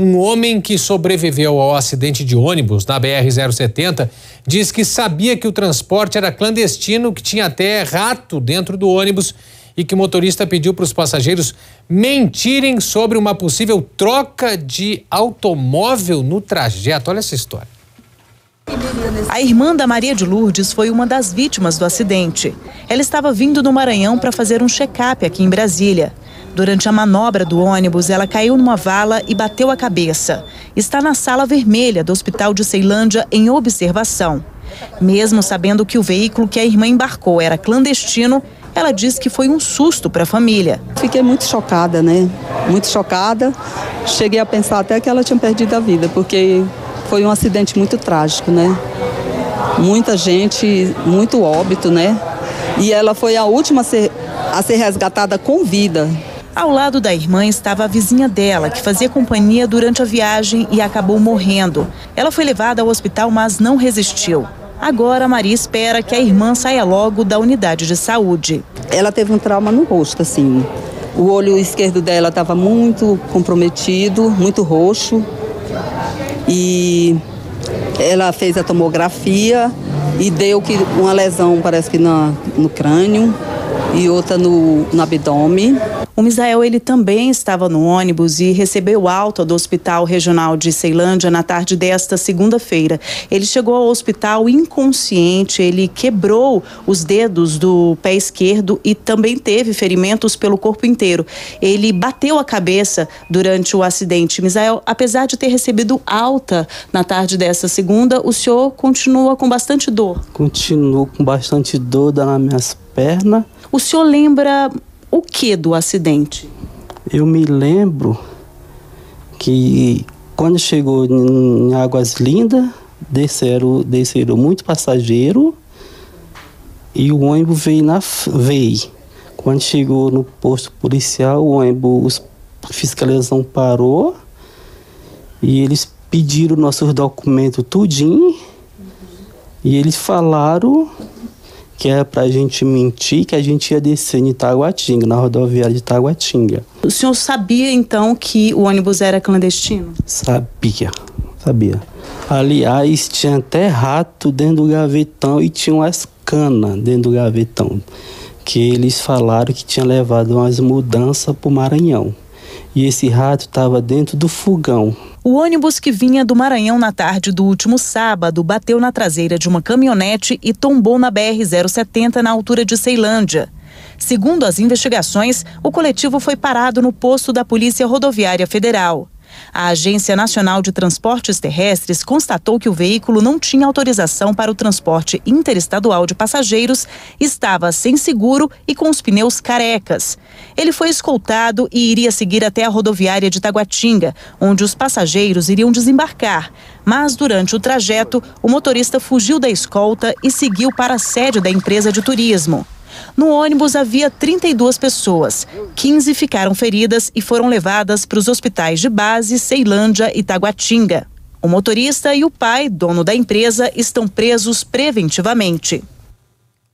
Um homem que sobreviveu ao acidente de ônibus na BR-070 diz que sabia que o transporte era clandestino, que tinha até rato dentro do ônibus e que o motorista pediu para os passageiros mentirem sobre uma possível troca de automóvel no trajeto. Olha essa história. A irmã da Maria de Lourdes foi uma das vítimas do acidente. Ela estava vindo do Maranhão para fazer um check-up aqui em Brasília. Durante a manobra do ônibus, ela caiu numa vala e bateu a cabeça. Está na sala vermelha do Hospital de Ceilândia em observação. Mesmo sabendo que o veículo que a irmã embarcou era clandestino, ela diz que foi um susto para a família. Fiquei muito chocada, né? Muito chocada. Cheguei a pensar até que ela tinha perdido a vida, porque foi um acidente muito trágico, né? Muita gente, muito óbito, né? E ela foi a última a ser, a ser resgatada com vida. Ao lado da irmã estava a vizinha dela, que fazia companhia durante a viagem e acabou morrendo. Ela foi levada ao hospital, mas não resistiu. Agora, Maria espera que a irmã saia logo da unidade de saúde. Ela teve um trauma no rosto, assim. O olho esquerdo dela estava muito comprometido, muito roxo. E ela fez a tomografia e deu que uma lesão, parece que na, no crânio e outra no, no abdômen. O Misael ele também estava no ônibus e recebeu alta do Hospital Regional de Ceilândia na tarde desta segunda-feira. Ele chegou ao hospital inconsciente, ele quebrou os dedos do pé esquerdo e também teve ferimentos pelo corpo inteiro. Ele bateu a cabeça durante o acidente. Misael, apesar de ter recebido alta na tarde desta segunda, o senhor continua com bastante dor? Continuo com bastante dor nas minhas pernas. O senhor lembra o que do acidente? Eu me lembro que quando chegou em Águas Lindas, desceram, desceram muito passageiro e o ônibus veio na veio. Quando chegou no posto policial, o ônibus fiscalização parou e eles pediram nossos documentos tudinho e eles falaram que era para a gente mentir que a gente ia descer em Itaguatinga, na rodoviária de Itaguatinga. O senhor sabia então que o ônibus era clandestino? Sabia, sabia. Aliás, tinha até rato dentro do gavetão e tinha umas canas dentro do gavetão, que eles falaram que tinha levado umas mudanças para o Maranhão. E esse rato estava dentro do fogão. O ônibus que vinha do Maranhão na tarde do último sábado bateu na traseira de uma caminhonete e tombou na BR-070 na altura de Ceilândia. Segundo as investigações, o coletivo foi parado no posto da Polícia Rodoviária Federal. A Agência Nacional de Transportes Terrestres constatou que o veículo não tinha autorização para o transporte interestadual de passageiros, estava sem seguro e com os pneus carecas. Ele foi escoltado e iria seguir até a rodoviária de Taguatinga, onde os passageiros iriam desembarcar. Mas durante o trajeto, o motorista fugiu da escolta e seguiu para a sede da empresa de turismo. No ônibus havia 32 pessoas. 15 ficaram feridas e foram levadas para os hospitais de base, Ceilândia e Taguatinga. O motorista e o pai, dono da empresa, estão presos preventivamente.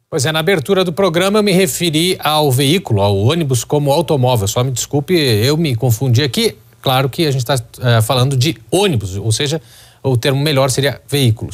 Pois é, na abertura do programa eu me referi ao veículo, ao ônibus, como automóvel. Só me desculpe, eu me confundi aqui. Claro que a gente está é, falando de ônibus, ou seja, o termo melhor seria veículos.